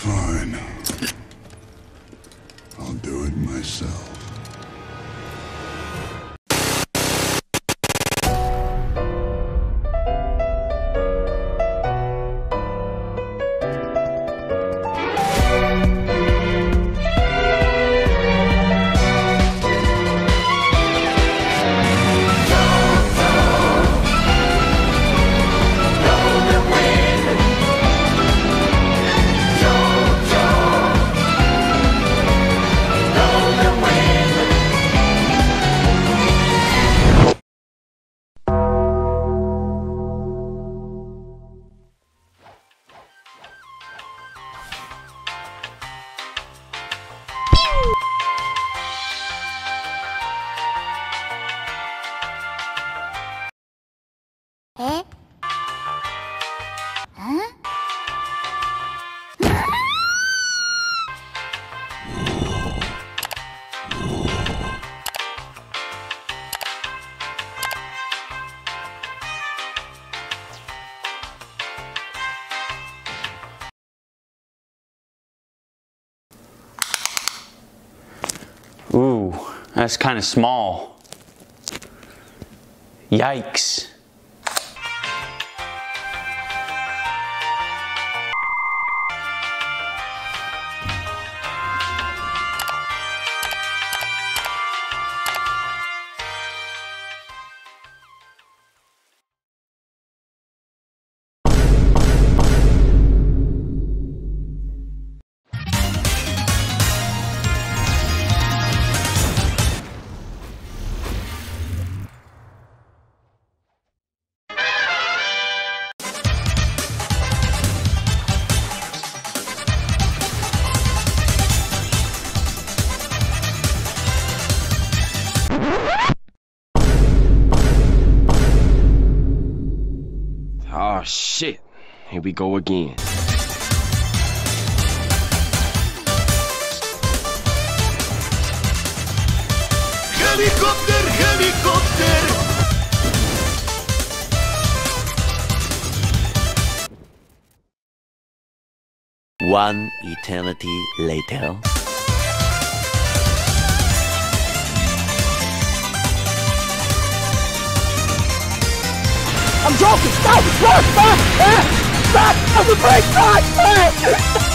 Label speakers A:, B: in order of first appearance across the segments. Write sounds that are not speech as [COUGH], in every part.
A: Fine. I'll do it myself.
B: Ooh, that's kind of small. Yikes.
C: Oh shit. Here we go again.
D: Helikopter, helikopter.
E: One eternity later.
F: I'm joking! Stop! Stop! Stop! Stop! Brake! Stop!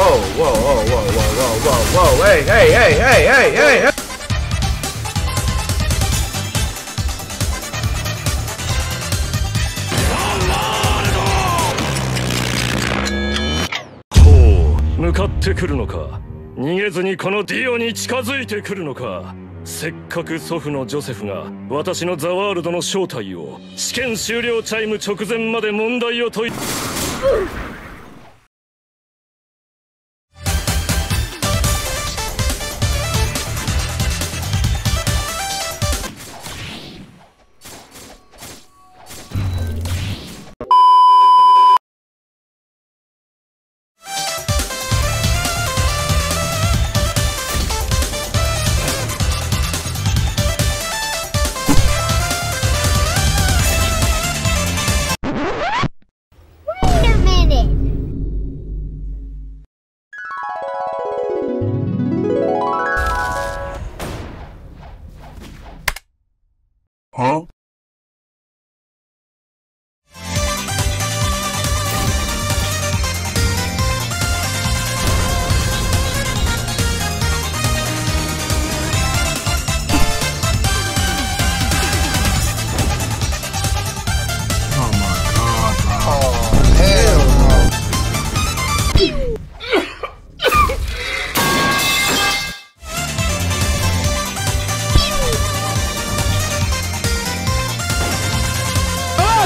A: Whoa, whoa, whoa, whoa, whoa, whoa, whoa, hey, hey, hey, hey, hey, hey, hey.
D: ほう向かってくるのか逃げずにこのディオに近づいてくるのかせっかく祖父のジョセフが私のザワールドの正体を試験終了チャイム直前まで問題を解い
G: Wait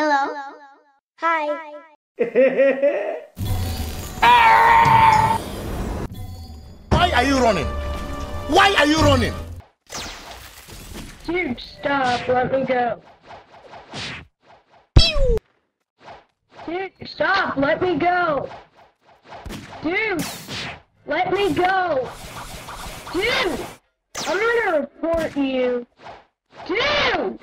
G: Hello. Hi. [LAUGHS]
H: Why are you running? Why are you running?
I: Dude, stop. Let me go. Dude, stop. Let me go. Dude, let me go. Dude, I'm gonna report you. Dude!